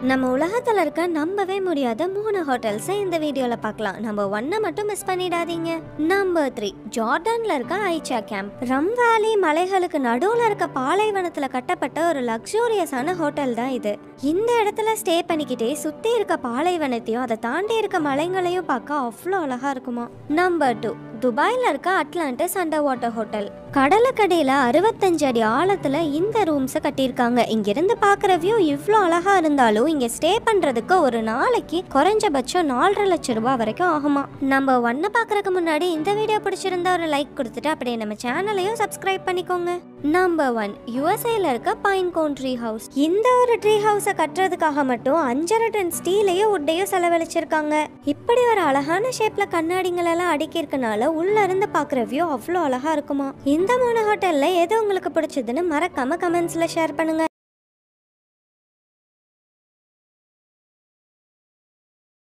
நம்ம உலகத்தில் இருக்க நம்பவே முடியாத மூணு ஹோட்டல்ஸை இந்த வீடியோவில் பார்க்கலாம். நம்ம ஒன்னை மட்டும் மிஸ் பண்ணிடாதீங்க. நம்பர் த்ரீ ஜார்டனில் இருக்க ஐச்சா கேம்ப் ரம் வேலி மலைகளுக்கு நடுவில் இருக்க பாலைவனத்தில் கட்டப்பட்ட ஒரு லக்ஸூரியஸான ஹோட்டல் தான் இது. இந்த இடத்துல ஸ்டே பண்ணிக்கிட்டே சுற்றி இருக்க பாலைவனத்தையும் அதை தாண்டி இருக்க மலைங்களையும் பார்க்க அவ்வளோ அழகா இருக்குமா? நம்பர் டூ துபாயில் இருக்க அட்லாண்டஸ் அண்டர் வாட்டர் ஹோட்டல். கடலக்கடையில் அறுபத்தஞ்சு அடி ஆழத்தில் இந்த ரூம்ஸை கட்டியிருக்காங்க. இங்கிருந்து பார்க்குற வியூ இவ்வளோ அழகாக இருந்தாலும் இங்கே ஸ்டே பண்ணுறதுக்கு ஒரு நாளைக்கு குறைஞ்சபட்சம் நாலரை லட்சம் ரூபாய் வரைக்கும் ஆகுமா? நம்ம ஒன்றை பார்க்கறதுக்கு முன்னாடி இந்த வீடியோ பிடிச்சிருந்தா ஒரு லைக் கொடுத்துட்டு அப்படியே நம்ம சேனலையும் சப்ஸ்கிரைப் பண்ணிக்கோங்க. நம்பர் ஒன் யுஎஸ்ஏல இருக்க பைன் கோன் ட்ரீ ஹவுஸ் இந்த ஒரு ட்ரீ ஹவுஸை கட்டுறதுக்காக மட்டும் அஞ்சரை டன் ஸ்டீலையும் உட்டையும் செலவழிச்சிருக்காங்க. இப்படி ஒரு அழகான ஷேப்ல கண்ணாடிங்களெல்லாம் அடுக்கியிருக்கனால உள்ள இருந்து பார்க்குற வியூ அவ்வளோ அழகா இருக்குமா? இந்த மூணு ஹோட்டல்ல எது உங்களுக்கு பிடிச்சதுன்னு மறக்காம கமெண்ட்ஸ்ல ஷேர் பண்ணுங்க.